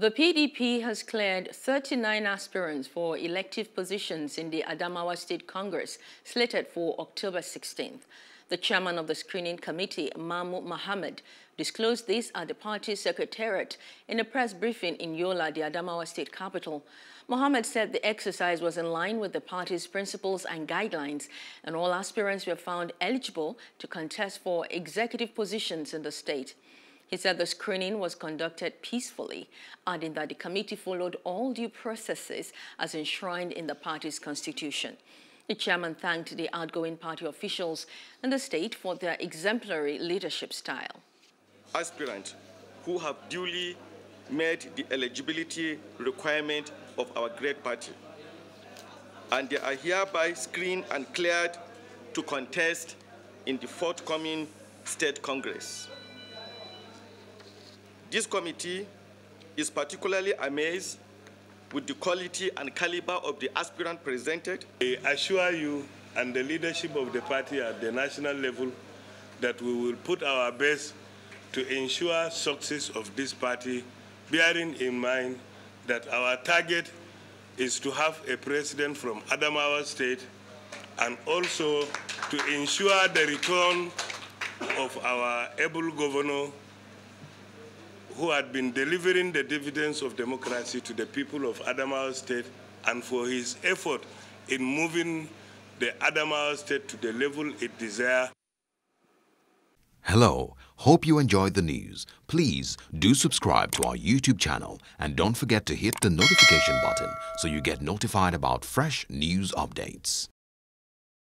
The PDP has cleared 39 aspirants for elective positions in the Adamawa State Congress, slated for October 16th. The chairman of the screening committee, Mahmoud Mohammed, disclosed this at the party secretariat in a press briefing in Yola, the Adamawa state capital. Mohammed said the exercise was in line with the party's principles and guidelines, and all aspirants were found eligible to contest for executive positions in the state. He said the screening was conducted peacefully, adding that the committee followed all due processes as enshrined in the party's constitution. The chairman thanked the outgoing party officials and the state for their exemplary leadership style. Aspirants who have duly met the eligibility requirement of our great party, and they are hereby screened and cleared to contest in the forthcoming state congress. This committee is particularly amazed with the quality and caliber of the aspirant presented. I assure you and the leadership of the party at the national level that we will put our best to ensure success of this party, bearing in mind that our target is to have a president from Adamawa State and also to ensure the return of our able governor who had been delivering the dividends of democracy to the people of Adamawa State and for his effort in moving the Adamawa State to the level it desires. Hello, hope you enjoyed the news. Please do subscribe to our YouTube channel and don't forget to hit the notification button so you get notified about fresh news updates.